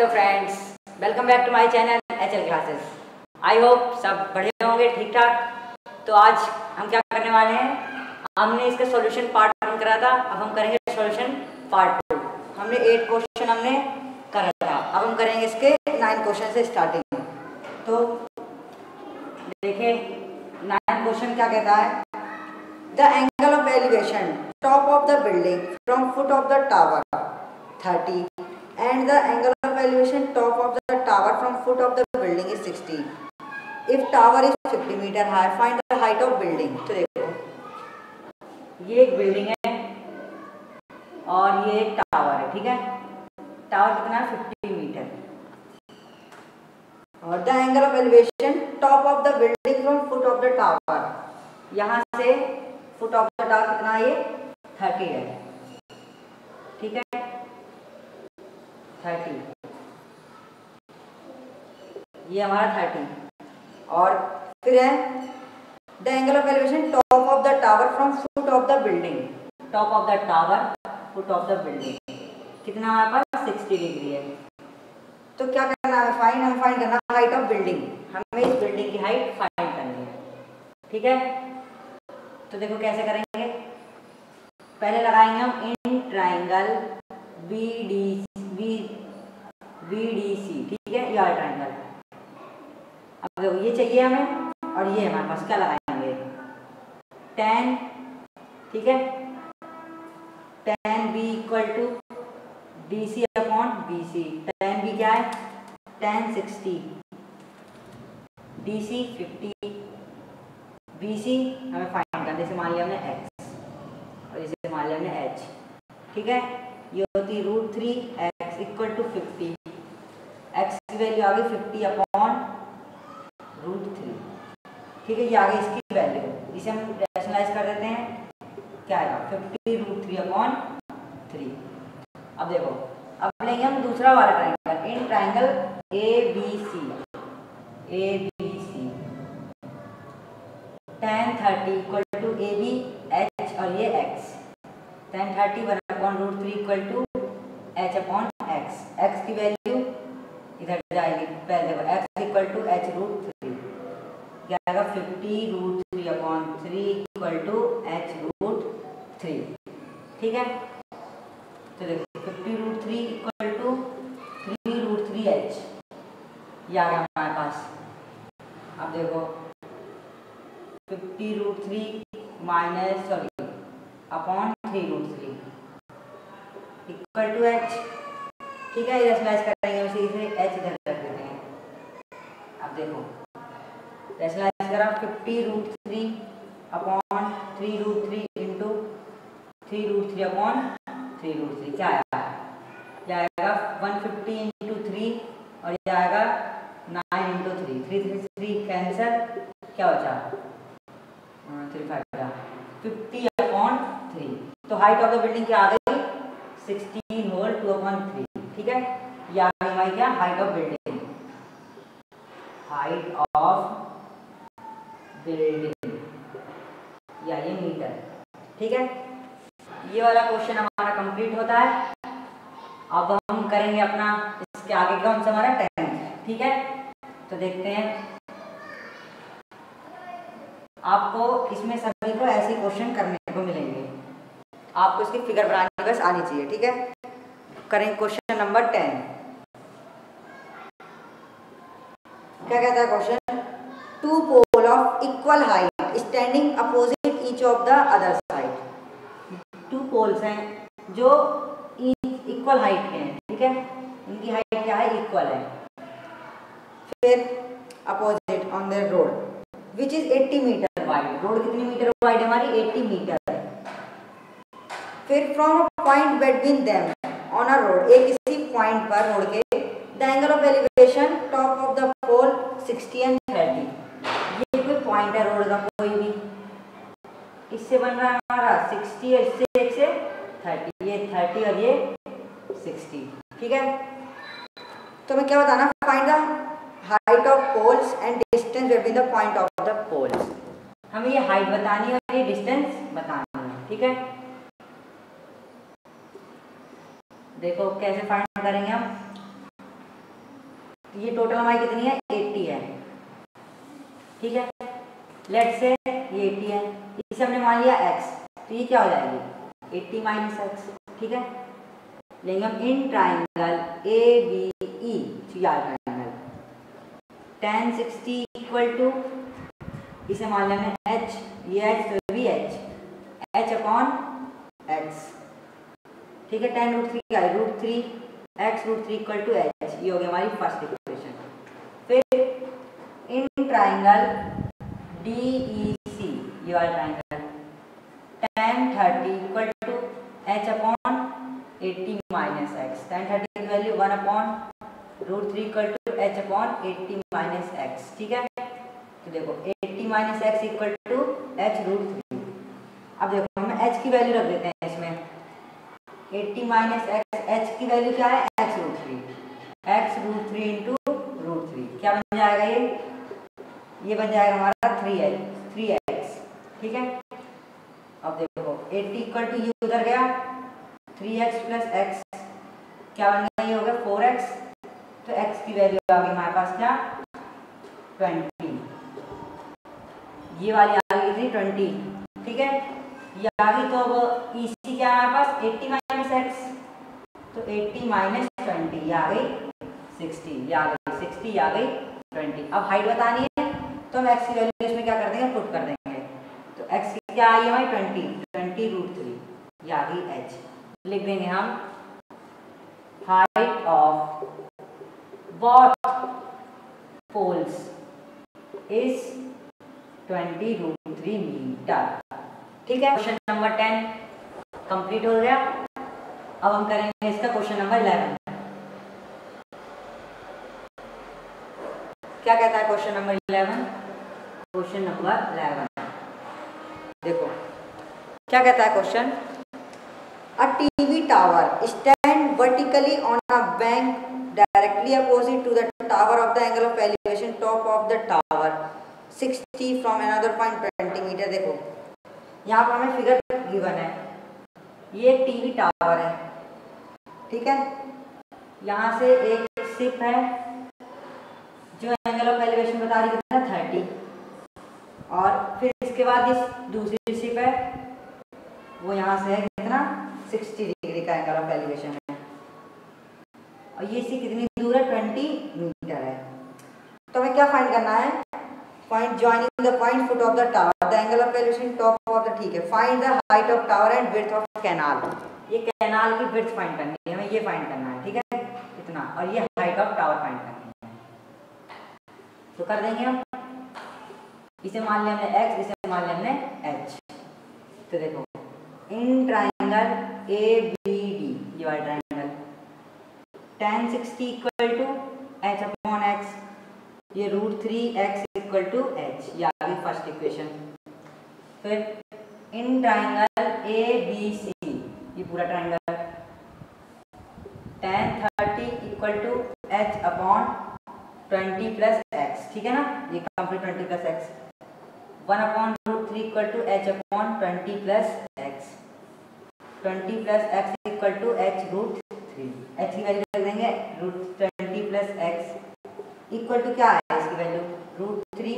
Hello friends welcome back to my channel H L classes I hope सब बढ़िया होंगे ठीक ठाक तो आज हम क्या करने वाले हैं? हमने इसका सॉल्यूशन पार्ट वन करा था, अब हम करेंगे सॉल्यूशन पार्ट टू हमने एट क्वेश्चन हमने करा था, अब हम करेंगे इसके नाइन क्वेश्चन से स्टार्टिंग तो देखिए नाइन क्वेश्चन क्या कहता है? The angle of elevation top of the building from foot of the tower thirty and the angle of elevation top of the tower from foot of the building is 60. If tower is 50 meter high, find the height of building. तो देखो ये एक building है और ये एक tower है ठीक है टावर कितना है 50 मीटर और the angle of elevation top of the building from foot of the tower यहाँ से फुट ऑफ़ द टावर कितना ये 30 है ठीक है थर्टी ये हमारा थर्टी और फिर है the angle of elevation top of the tower from foot of the building top of the tower foot of the building कितना हमारे पास? सिक्सटी डिग्री है। तो क्या करना है? फाइन हम फाइन करना हाइट ऑफ़ बिल्डिंग हमें इस बिल्डिंग की हाइट फाइन करनी है। ठीक है? तो देखो कैसे करेंगे। पहले लगाएँगे हम in triangle B D B B D C ठीक है? ये ट्राइंगल अब देखो, ये चाहिए हमें और ये हमारे पास क्या लगाएँगे? टेन ठीक है? Tan B equal to D C upon B C tan B क्या है? Tan sixty D C fifty B C हमें फाइंड करना जैसे मान लिया हमने एक्स और जैसे मान लिया हमने एच ठीक है? ये होती root three equal to fifty X की वैल्यू आ गई फिफ्टी अपॉन रूट थ्री ठीक है, ये आ गई इसकी वैल्यू इसे हम रैशनलाइज कर देते हैं। क्या आएगा? Fifty root three upon three अब देखो, अब लेंगे हम दूसरा वाला triangle in triangle A B C A B C tan thirty equal to A B H और ये X tan thirty one upon root three equal to H upon X X की वैल्यू इधर जाएगी, पहले देखो X equal to H root three क्या आएगा fifty root three upon three equal to H root three ठीक है? तो देखो fifty root three equal to three root three H ये आ गया हमारे पास। अब देखो fifty root three minus sorry upon three root three equal to H ठीक है, इधर स्लाइस करेंगे, उसी से एच इधर रख देते हैं। अब देखो स्लाइस करा fifty root three upon three root three into three root three upon three root three क्या आएगा? क्या आएगा वन फिफ्टी इंटू थ्री और ये आएगा nine into three three three three cancel क्या बचा? Three five fifty upon three तो हाइट ऑफ़ द बिल्डिंग क्या आ गई? Sixteen whole two upon three ठीक है? ये क्या? Height of building height of building या ये मीटर ठीक है? ये वाला क्वेश्चन हमारा कंप्लीट होता है। अब हम करेंगे अपना इसके आगे कौन सा हमारा टेंथ ठीक है? तो देखते हैं। आपको इसमें सभी को ऐसे क्वेश्चन करने को मिलेंगे। आपको इसकी फिगर बनानी बस आनी चाहिए, ठीक है? करें क्वेश्चन नंबर टेन। क्या कहता है question? Two pole of equal height standing opposite each of the other side two poles हैं जो इक्वल हाइट के हैं, ठीक है? इनकी हाइट क्या है? इक्वल है। फिर opposite on the road which is 80 metre wide road कितनी मीटर वाइड हमारी? 80 मीटर फिर from a point between them on a road एक किसी पॉइंट पर रोड के the angle of elevation top of the pole 60 and 30 ये कोई point है रोड का, कोई भी। इससे बन रहा है हमारा 60 और इससे एक से 30 ये 30 और ये 60 ठीक है? तो मैं क्या बताना find the height of poles and distance between the point of the poles हमें ये हाइट बतानी है और ये डिस्टेंस बतानी है। ठीक है? देखो कैसे फाइंड करेंगे हम? ये टोटल हमारी कितनी है? एट्टी है। ठीक है? लेट से ये एट्टी है। इसे हमने मान लिया एक्स तो ये क्या हो जाएगी? एट्टी माइनस एक्स ठीक है? लेंगे हम in triangle A B E triangle tan sixty equal to इसे मान लेंगे एच ये एच तो भी एच एच अपॉन एक्स ठीक है टेन रूट थ्री क्या है root three X root three equal to H ये हो गया हमारी फ़र्स्ट इक्वेशन फिर in triangle D E C ये वाला triangle tan thirty equal to H upon eighty minus X tan thirty की value one upon root three equal to H upon eighty minus X ठीक है? तो देखो eighty minus X equal to H root three अब देखो, हम H की value रख देते हैं। एट्टी माइनस एक्स, एच की वैल्यू क्या है? X root three. X root three into root three. क्या बन जाएगा ये? ये बन जाएगा हमारा थ्री एक्स थ्री एक्स। ठीक है? अब देखो, एट्टी इक्वल टू यू उधर गया। थ्री एक्स प्लस एक्स, क्या बन गया? ये हो गया फोर एक्स। तो एक्स की वैल्यू आ गई हमारे पास क्या? ट्वेंटी। ये वाली आ गई थी ट्वेंटी। ठीक है? ये आ गई तो अब ई क्या है हमारे पास? एट्टी एक्स तो एट्टी माइनस ट्वेंटी आ गई सिक्सटी ये आ गई सिक्सटी आ गई ट्वेंटी अब हाइट बतानी है तो हम एक्स की वैल्यू इसमें क्या कर देंगे? पुट कर देंगे. तो एक्स की क्या आई हमारी ट्वेंटी ट्वेंटी रूट थ्री ये गई एच लिख देंगे हम. Height of what poles is twenty root three metre ठीक है? क्वेश्चन नंबर टेन कंप्लीट हो गया? अब हम करेंगे इसका क्वेश्चन नंबर इलेवन। क्या कहता है question number eleven? Question number eleven. देखो, क्या कहता है question? A TV tower stand vertically on a bank directly opposite to the tower of the angle of elevation top of the tower. 60 from another point 20 meter, देखो। यहाँ पर हमें figure given है। ये एक टीवी टावर है, ठीक है? यहाँ से एक सिप है, जो एंगल ऑफ़ एलिवेशन बता रही है थर्टी और फिर इसके बाद इस दूसरी सिप है, वो यहाँ से है, कितना? सिक्सटी डिग्री का एंगल ऑफ़ एलिवेशन है। और ये सी कितनी दूर है? ट्वेंटी मीटर है। तो हमें क्या फाइंड करना है? Point, joining the point, foot of the tower. The angle of elevation, top of the, ठीक है. Find the height of tower and width of canal. ये कैनाल की विड्थ फाइंड करनी है. हमें ये फाइंड करना है, ठीक है? इतना. और ये हाइट ऑफ़ टावर फाइंड करनी है. तो कर देंगे हम. इसे मान लिया हमने x, इसे मान लिया हमने h. तो देखो in triangle A B D ये वाला triangle tan 60 equal to h upon x. ये root three X equal to H ये आ फ़र्स्ट इक्वेशन फिर in triangle A B C ये पूरा triangle tan thirty equal to H upon twenty plus X ठीक है ना? ये complete twenty plus X one upon root three equal to H upon twenty plus X twenty plus X equal to H root three H की value रख देंगे root twenty plus X equal to क्या है इसकी value root three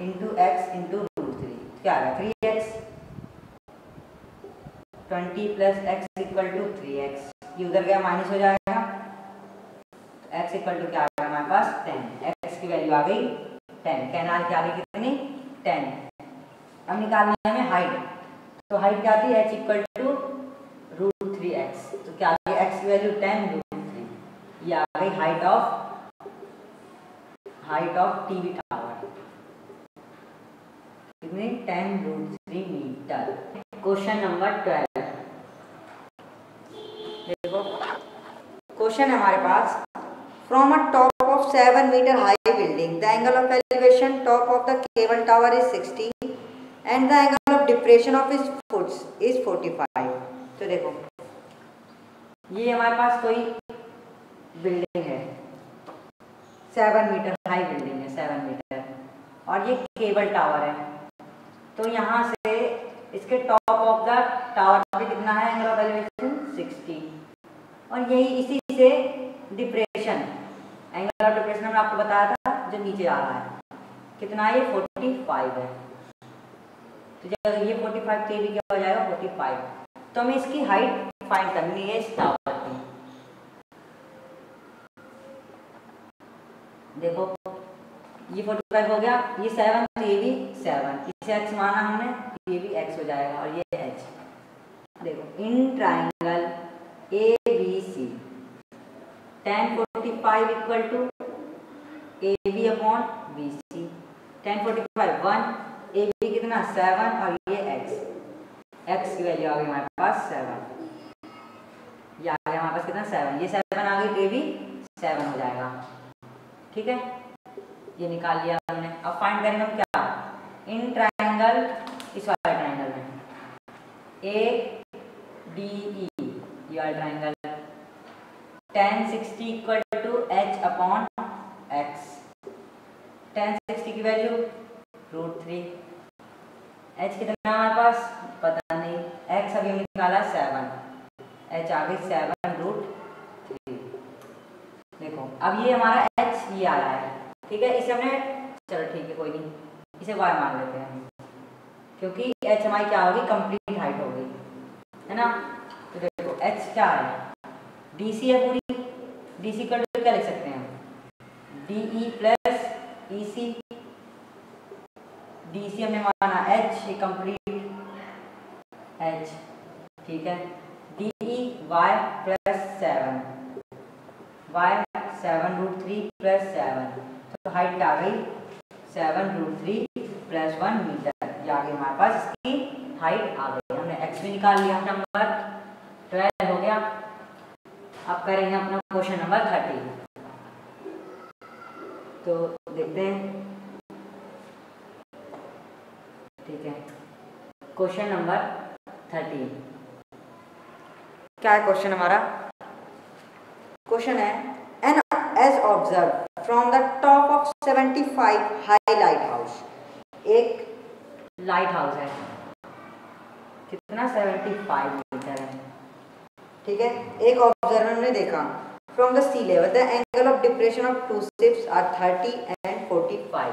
into X into root three क्या आ रहा three X twenty plus X equal to three X ये उधर गया माइनस हो जाएगा। एक्स इक्वल टू क्या आ गया हमारे पास? टेन एक्स की वैल्यू आ गई टेन कैनाल की आ गई कितनी? टेन अब निकालना है हमें हाइट तो हाइट क्या थी H equal to root three X तो क्या आ गई? एक्स की वैल्यू टेन रूट थ्री ये आ गई height of height of TV tower. कितने 10 root 3 मीटर क्वेश्चन नंबर 12 देखो क्वेश्चन हमारे पास from a top of 7 metre high building the angle of elevation top of the cable tower is 60 and the angle of depression of its foots is 45 तो देखो, ये हमारे पास कोई building है। Seven metre, high building है, seven metre. और ये केबल टावर है। तो यहाँ से इसके टॉप ऑफ़ द टावर पे कितना है एंगल ऑफ़ एलिवेशन सिक्सटी। और यही इसी से डिप्रेशन एंगल ऑफ़ डिप्रेशन हमने आपको बताया था, जो नीचे आ रहा है। कितना ये? 45 है। तो जब ये 45 के भी क्या हो जाएगा 45 तो हमें इसकी हाइट फाइंड करनी है, इस टावर की देखो, ये 45 हो गया, ये सेवन तो ये भी सेवन इसे एक्स माना हमने, ये भी एक्स हो जाएगा और ये एच देखो in triangle A B C tan forty five equal to A B upon B C tan forty five one A B कितना? सेवन और ये एक्स एक्स की वैल्यू आ गई हमारे पास सेवन ये आ गया हमारे पास कितना? सेवन ये सेवन आ गई ये भी सेवन हो जाएगा. ठीक है? ये निकाल लिया हमने। अब फाइंड करेंगे हम क्या इन ट्राइंगल इस वाले ट्राइंगल में। ए डी ई वाला triangle tan sixty equal to h upon x tan sixty की वैल्यू रूट थ्री एच कितना हमारे पास? पता नहीं। एक्स अभी निकाला सेवन एच आ गई सेवन रूट थ्री देखो अब ये हमारा एच ये आ रहा है, ठीक है? इसे हमने, चलो ठीक है, कोई नहीं, इसे वाई मान लेते हैं क्योंकि एच हमारी क्या होगी? कंप्लीट हाइट होगी, है ना? तो देखो एच क्या है? डी सी है पूरी डी सी का क्या लिख सकते हैं D E plus E C D C हमने माना एच ये कंप्लीट एच ठीक है? D E y plus seven y seven root three plus seven तो हाइट आ गई seven root three plus one metre ये आ गई हमारे पास इसकी हाइट आ गई। हमने एक्स भी निकाल लिया नंबर ट्वेल्व हो गया। अब करेंगे अपना क्वेश्चन नंबर थर्टी तो देखते हैं। ठीक है। क्वेश्चन नंबर थर्टी क्या है क्वेश्चन हमारा? क्वेश्चन है as observe from the top of 75 high lighthouse एक लाइट हाउस है। कितना? 75 मीटर है। ठीक है? एक ऑब्जर्वर ने देखा। From the sea level the angle of depression of two ships are 30 and 45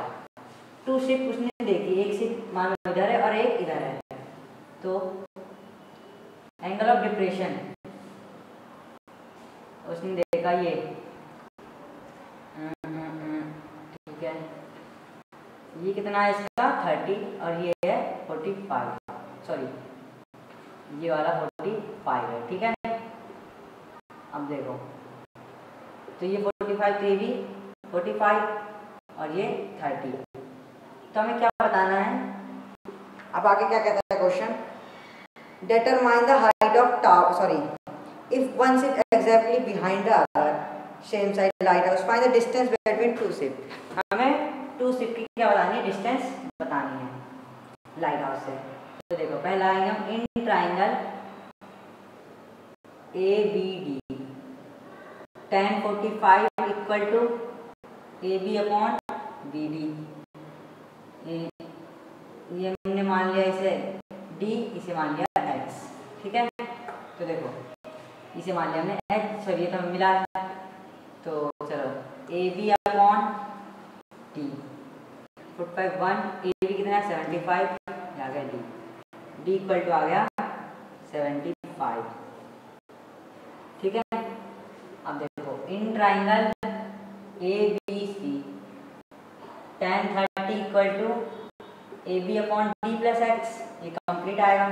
two ship उसने देखी, एक शिप मान लो इधर है और एक इधर है। तो एंगल ऑफ़ डिप्रेशन उसने देखा ये ठीक है ये कितना है इसका? थर्टी और ये है फोर्टी फाइव। सॉरी, ये वाला फोर्टी फाइव है, ठीक है? अब देखो तो ये फोर्टी फाइव तो भी फोर्टी फाइव और ये थर्टी। तो हमें क्या बताना है? अब आगे क्या कहता है question determine the height of tower sorry, if one is exactly behind the other the distance between two ship हमें टू शिप की क्या बतानी है? डिस्टेंस बतानी है। लाइट हाउस से। तो देखो, पहला आएँगे हम in triangle A B D tan forty five equal to A B upon B D ये हमने मान लिया इसे डी इसे मान लिया एक्स ठीक है? तो देखो, इसे मान लिया हमने एच सॉरी, ये तो मिला। तो चलो A B upon T foot five one A B कितना है? सेवेंटी फाइव आ गया डी डी इक्वल टू आ गया सेवेंटी फाइव ठीक है? अब देखो in triangle A B C tan thirty equal to A B upon D plus x ये कंप्लीट आएगा।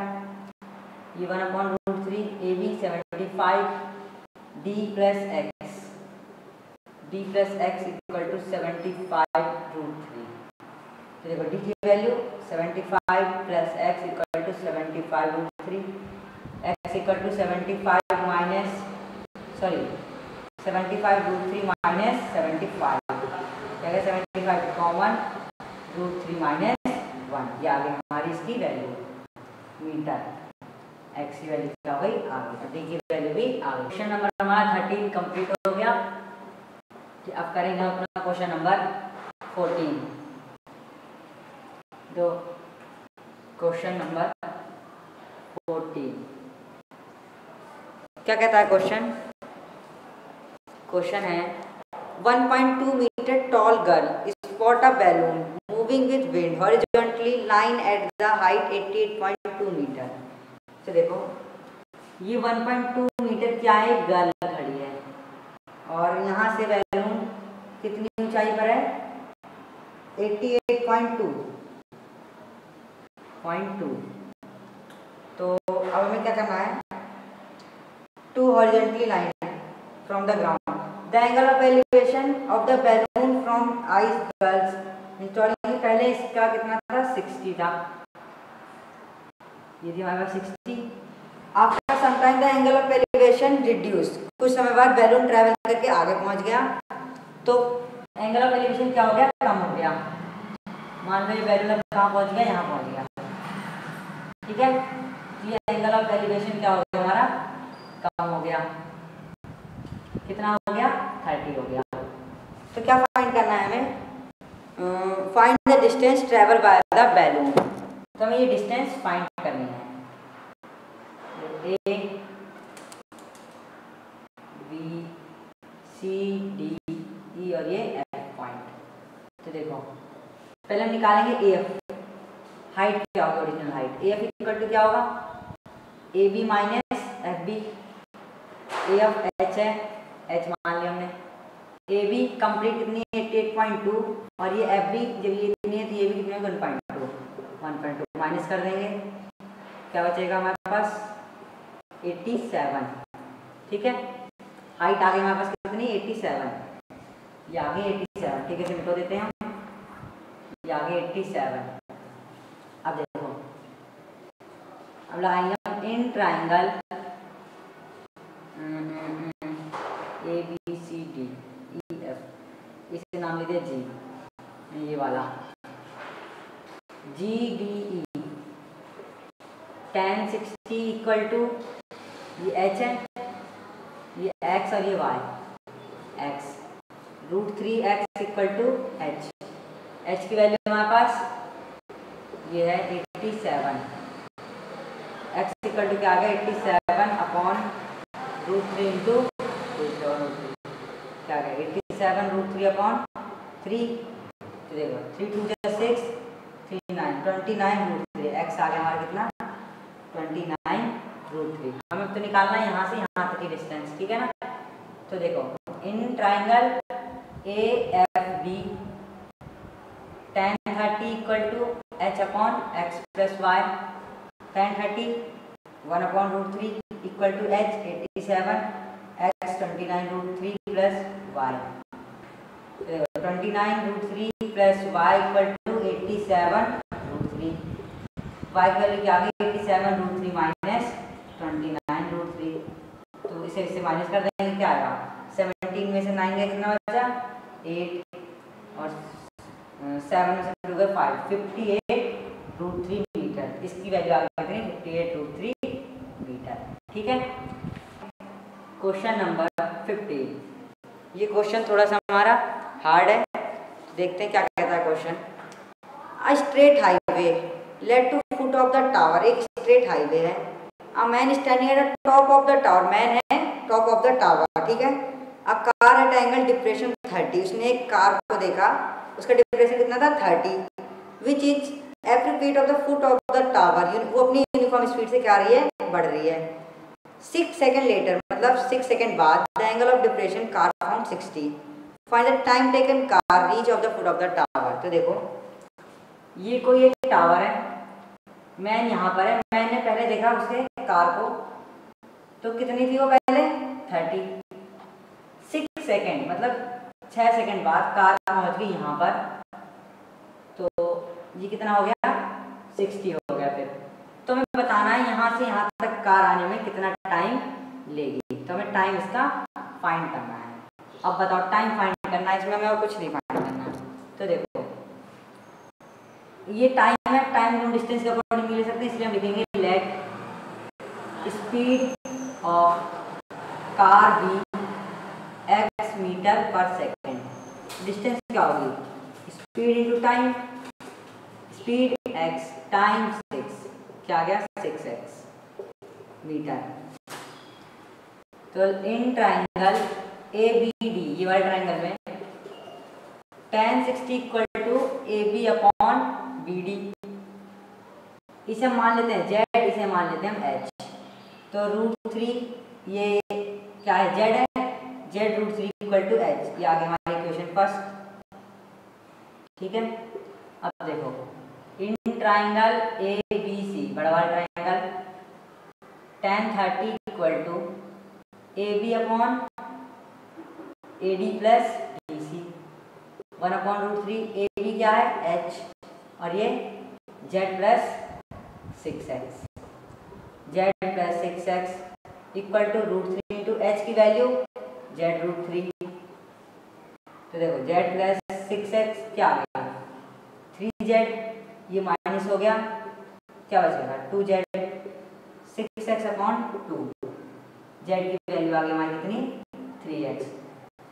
ये one upon root three A B seventy five D plus x D plus x equal to seventy five root three तो देखो D की value seventy five plus x equal to seventy five root three x equal to seventy five minus sorry seventy five root three minus seventy five क्या seventy five common root three minus one ये आ गई हमारी इसकी value metre x की value क्या हो गई? आ गई. डी की वैल्यू भी आ गई. क्वेश्चन नंबर हमारा थर्टीन कंप्लीट हो गया. अब करेंगे अपना क्वेश्चन नंबर फोर्टीन तो क्वेश्चन नंबर फोर्टीन क्या कहता है क्वेश्चन क्वेश्चन है 1.2 metre tall girl spot a balloon moving with wind horizontally line at the height 88.2 metre तो देखो, ये 1.2 मीटर क्या है? गर्ल खड़ी है। और यहाँ से बैलून कितनी ऊंचाई पर है? 88.2 पॉइंट टू तो अब हमें क्या करना है? To horizontally line from the ground the angle of elevation of the balloon from eyes girls installing पहले इसका कितना था? 60 था। ये थी हमारे पास 60 after some time the angle of elevation reduce कुछ समय बाद बैलून ट्रैवल करके आगे पहुँच गया। तो एंगल ऑफ़ एलिवेशन क्या हो गया? कम हो गया। मान लो ये बैलून अब कहाँ पहुँच गया? यहाँ पहुँच गया। ठीक है? ये एंगल ऑफ़ एलिवेशन क्या हो गया हमारा? कम हो गया। कितना हो गया? थर्टी हो गया। तो क्या फाइंड करना है हमें? Find the distance travel by the balloon तो हमें ये डिस्टेंस फाइंड करनी है। ए बी सी डी ई और ये एफ़ पॉइंट तो देखो, पहले हम निकालेंगे ए एफ़ हाइट क्या होगा original height A F equal to क्या होगा? A B minus F B A F h है एच मान लिया हमने. ए बी कंप्लीट कितनी है? एट्टी एट पॉइंट टू और ये एफ़ बी जब ये कितनी है तो ये भी कितनी है? One point two one point two minus कर देंगे. क्या बचेगा हमारे पास? 87 ठीक है? हाइट आ गई हमारे पास कितनी? 87 ये आगे 87 ठीक है सिंपल देते हैं हम. ये आगे 87 अब देखो अब हम in triangle A B C D E F इसे नाम दे दिया जी ये वाला. G D E tan sixty equal to ये एच है. ये एक्स और ये y x root three x equal to h h की वैल्यू हमारे पास ये है eighty seven x equal to क्या आ गया? Eighty seven upon root three into क्या गया? Eighty seven root three upon three तो देखो थ्री टू जो six three nine twenty nine root three x आ गया हमारा कितना? ट्वेंटी नाइन रूट थ्री हमें तो निकालना है यहाँ से, यहाँ तक की डिस्टेंस ठीक है ना? तो देखो in triangle A F B tan thirty equal to h upon x plus y root three equal to h eighty seven x twenty nine root three plus y twenty nine root three plus y equal to eighty seven root three y की value क्या आ गई eighty seven root three minus twenty nine root three तो इसे इससे minus कर देंगे, क्या आएगा? सेवनटीन में से नाइन का कितना बचा? एट और सेवन में से टू गए five fifty eight root three metre इसकी वैल्यू आ गई कितनी fifty eight root three metre ठीक है? क्वेश्चन नंबर फिफ्टीन ये क्वेश्चन थोड़ा सा हमारा हार्ड है। देखते हैं क्या कहता है question a straight highway let to foot of the tower एक स्ट्रेट हाईवे है। A man standing at top of the tower man है टॉप ऑफ़ द टावर ठीक है? A car at angle depression thirty उसने एक car को देखा। उसका डिप्रेशन कितना था? Thirty which is every feet of the foot of the tower वो अपनी यूनिफॉर्म स्पीड से क्या रही है? बढ़ रही है। सिक्स सेकेंड लेटर मतलब सिक्स सेकेंड बाद the angle of depression car found sixty find the time taken car reach of the foot of the tower तो देखो, ये कोई एक टावर है। मैन यहाँ पर है। मैंने पहले देखा उसके कार को। तो कितनी थी वो पहले? थर्टी सिक्स सेकेंड मतलब छः सेकेंड बाद कार पहुँच गई यहाँ पर। ये कितना हो गया? सिक्सटी हो गया फिर। तो हमें बताना है यहाँ से यहाँ तक कार आने में कितना टाइम लेगी। तो हमें टाइम इसका फाइंड करना है। अब बताओ टाइम फाइंड करना है, इसमें हमें और कुछ नहीं फाइंड करना है। तो देखो, ये टाइम है टाइम हम डिस्टेंस के अकॉर्डिंग ले सकते इसलिए हम लिखेंगे let speed of car be x metre पर सेकेंड डिस्टेंस क्या होगी? Speed into time speed x time six क्या आ गया? सिक्स एक्स मीटर तो in triangle A B D ये वाले ट्राइंगल में tan sixty equal to A B upon B D इसे मान लेते हैं जेड इसे मान लेते हैं हम एच तो रूट थ्री ये क्या है? जेड है. Z root three equal to h ये आगे हमारी इक्वेशन फ़र्स्ट ठीक है? अब देखो। ट्राइंगल ए बी सी बड़ा वाला triangle tan thirty equal to A B upon A D plus D C one upon root three A B क्या है? एच और ये z plus six x z plus six x equal to root three into h की value Z root three तो देखो Z plus six x क्या आ गया? थ्री जेड ये माइनस हो गया। क्या बचेगा two z six x upon two z की वैल्यू आ गई हमारी कितनी? थ्री एक्स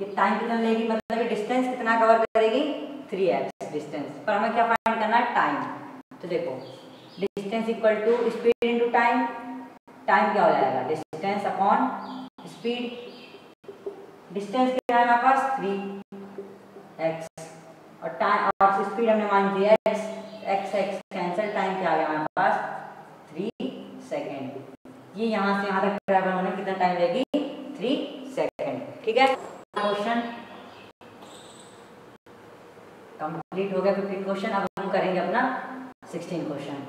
ये टाइम कितना लेगी? मतलब डिस्टेंस कितना कवर करेगी? थ्री एक्स डिस्टेंस पर हमें क्या फाइंड करना है? टाइम तो देखो distance equal to speed into time time क्या हो जाएगा? डिस्टेंस अपॉन स्पीड डिस्टेंस क्या है हमारे पास? थ्री एक्स और टाइम और स्पीड हमने मान दिया x x x cancel time क्या आ गया हमारे पास थ्री सेकेंड ये यहाँ से यहाँ तक ट्रैवल होने कितना टाइम लेगी थ्री सेकेंड ठीक है? क्वेश्चन कंप्लीट हो गया फिफ्टीन क्वेश्चन अब हम करेंगे अपना sixteen question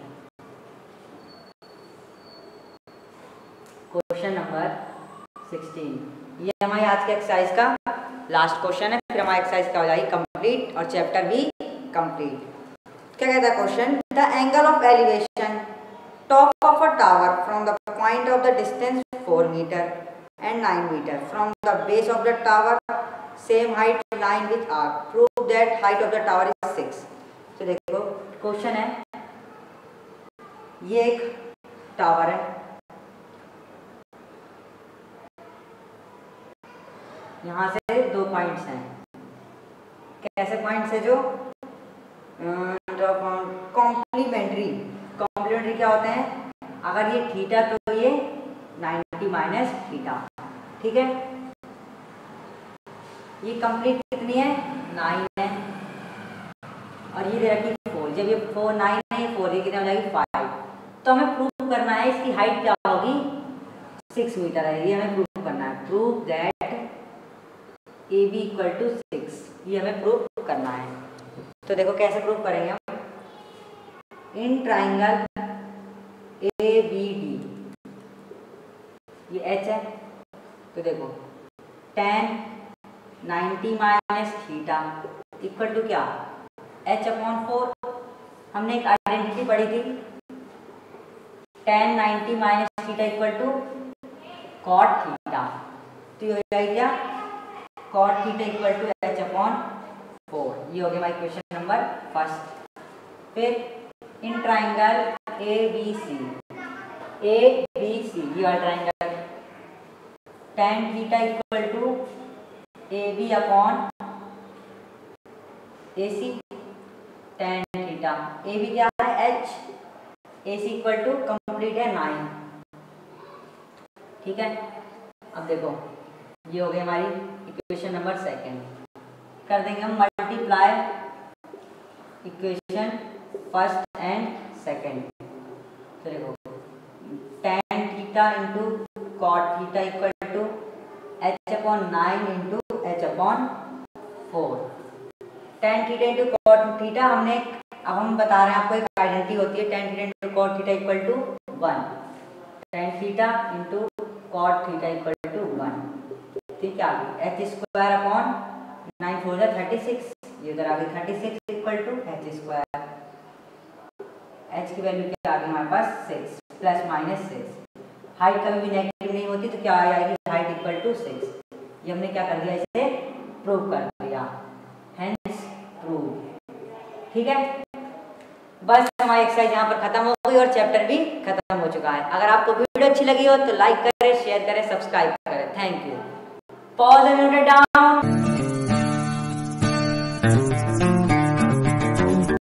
question number sixteen ये हमारी आज के एक्सरसाइज का लास्ट क्वेश्चन है, फिर हमारी एक्सरसाइज क्या हो जाएगी? कंप्लीट और चैप्टर भी कंप्लीट क्या कहता है question the angle of elevation top of a tower from the point of the distance four metre and nine metre from the base of the tower same height line with arc prove that height of the tower is six तो देखो question है, ये एक tower है। यहाँ से दो points हैं। कैसे पॉइंट्स है जो? कॉम्प्लीमेंट्री कॉम्प्लीमेंट्री क्या होते हैं? अगर ये थीटा तो ये 90 माइनस थीटा ठीक है? ये कंप्लीट कितनी है? नाइन है। और ये दे रखी फोर जब ये फोर नाइन है ये फोर ये कितनी हो जाएगी? फाइव तो हमें प्रूव करना है इसकी हाइट क्या होगी? सिक्स मीटर है। ये हमें प्रूव करना है। Prove that A B equal to six ये हमें प्रूव करना है। तो देखो कैसे प्रूव करेंगे हम। In triangle A B D ये एच है। तो देखो tan ninety minus theta equal to क्या? एच अपॉन फोर हमने एक आइडेंटिटी पढ़ी थी। Tan ninety minus theta equal to cot theta तो ये हो जाएगी क्या? Cot theta equal to h upon four ये हो गया हमारी क्वेश्चन नंबर फ़र्स्ट फिर in triangle A B C A B C ये वाला triangle tan theta equal to A B upon A C tan theta A B क्या है? H A C equal to complete है nine ठीक है? अब देखो. ये हो गई हमारी इक्वेशन नंबर सेकंड कर देंगे हम multiply equation first and second तो देखो tan theta into cot theta equal to h upon nine into h upon four tan theta into cot theta हमने, अब हम बता रहे हैं, आपको एक आइडेंटिटी होती है tan theta into cot theta equal to one tan theta into cot theta equal to ठीक है आगे। H square upon nine four है थर्टी सिक्स ये उधर आगे thirty six equal to h square h की वैल्यू क्या आ गई हमारे पास? Six plus minus six height कभी भी नेगेटिव नहीं होती तो क्या आ जाएगी? हाइट इक्वल टू सिक्स ये हमने क्या कर दिया इसे? प्रूव कर दिया। हेंस प्रूव ठीक है? बस हमारी एक्सरसाइज यहाँ पर खत्म हो गई और चैप्टर भी खत्म हो चुका है। अगर आपको वीडियो अच्छी लगी हो तो लाइक करें शेयर करें सब्सक्राइब करें। Thank you Pause and note it down.